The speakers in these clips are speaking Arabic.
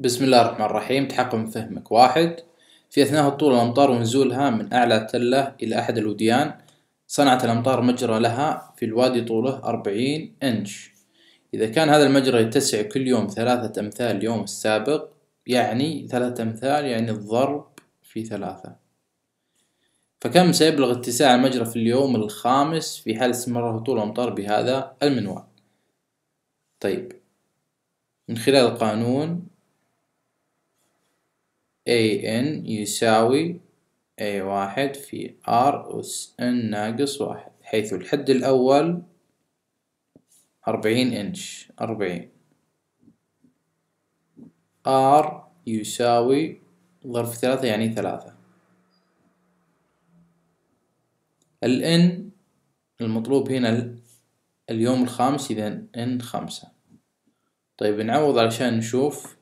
بسم الله الرحمن الرحيم تحقق فهمك واحد في أثناء هطول الأمطار ونزولها من أعلى تلة إلى أحد الوديان صنعت الأمطار مجرى لها في الوادي طوله أربعين إنش إذا كان هذا المجرى يتسع كل يوم ثلاثة أمثال اليوم السابق يعني ثلاثة أمثال يعني الضرب في ثلاثة فكم سيبلغ اتساع المجرى في اليوم الخامس في حال استمر هطول الأمطار بهذا المنوال طيب من خلال القانون AN يساوي A واحد في R أس N ناقص واحد حيث الحد الأول أربعين إنش أربعين. R يساوي في ثلاثة يعني ثلاثة. ال N المطلوب هنا اليوم الخامس إذا N خمسة. طيب نعوض علشان نشوف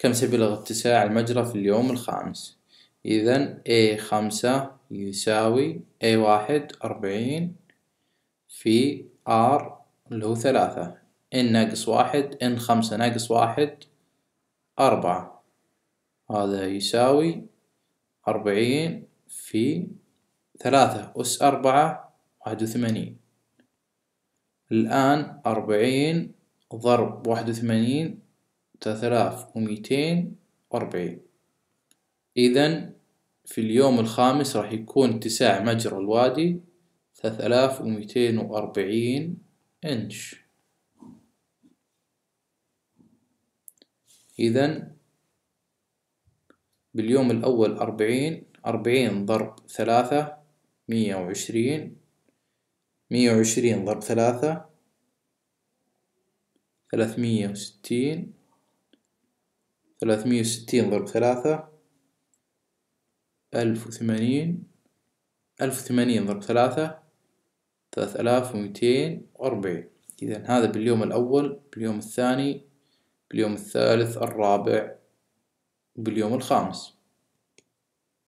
كم سيبلغ اتساع المجرى في اليوم الخامس؟ إذا A خمسة يساوي A واحد أربعين في R اللي هو ثلاثة. N ناقص واحد N خمسة ناقص واحد أربعة. هذا يساوي أربعين في ثلاثة. أس أربعة واحد وثمانين. الآن أربعين ضرب واحد وثمانين ثلاثة آلاف وميتين وأربعين. إذا في اليوم الخامس راح يكون اتساع مجرى الوادي ثلاثة آلاف وميتين وأربعين إنش. إذا باليوم الأول أربعين أربعين ضرب ثلاثة مية وعشرين مية وعشرين ضرب ثلاثة ثلاثمية وستين. ثلاثمية وستين ضرب ثلاثة ألف وثمانين ألف وثمانين ضرب ثلاثة ثلاثة آلاف وميتين وأربعين. إذا هذا باليوم الأول باليوم الثاني باليوم الثالث الرابع باليوم الخامس.